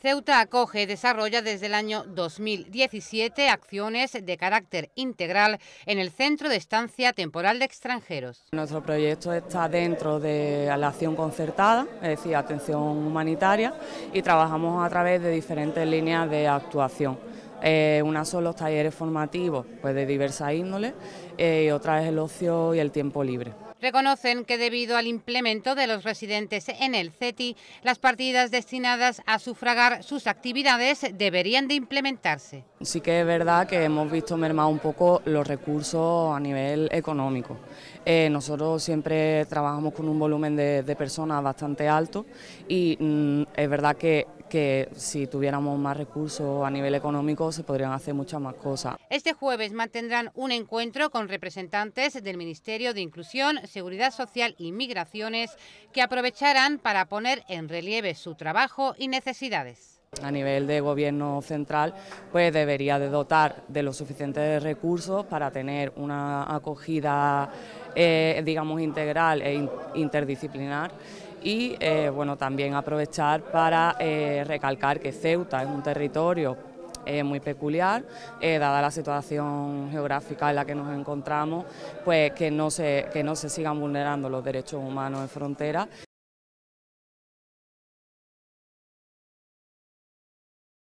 Ceuta acoge y desarrolla desde el año 2017 acciones de carácter integral en el Centro de Estancia Temporal de Extranjeros. Nuestro proyecto está dentro de la acción concertada, es decir, atención humanitaria, y trabajamos a través de diferentes líneas de actuación. Eh, una son los talleres formativos pues de diversa índole eh, y otra es el ocio y el tiempo libre. Reconocen que debido al implemento de los residentes en el CETI, las partidas destinadas a sufragar sus actividades deberían de implementarse. Sí que es verdad que hemos visto mermar un poco los recursos a nivel económico. Eh, nosotros siempre trabajamos con un volumen de, personas bastante alto y mm, es verdad que que si tuviéramos más recursos a nivel económico se podrían hacer muchas más cosas. Este jueves mantendrán un encuentro con representantes del Ministerio de Inclusión, Seguridad Social y Migraciones que aprovecharán para poner en relieve su trabajo y necesidades. A nivel de gobierno central, pues debería de dotar de los suficientes recursos para tener una acogida, eh, digamos, integral e interdisciplinar y eh, bueno, también aprovechar para eh, recalcar que Ceuta es un territorio muy peculiar, dada la situación geográfica en la que nos encontramos, pues que no, se, que no se sigan vulnerando los derechos humanos en frontera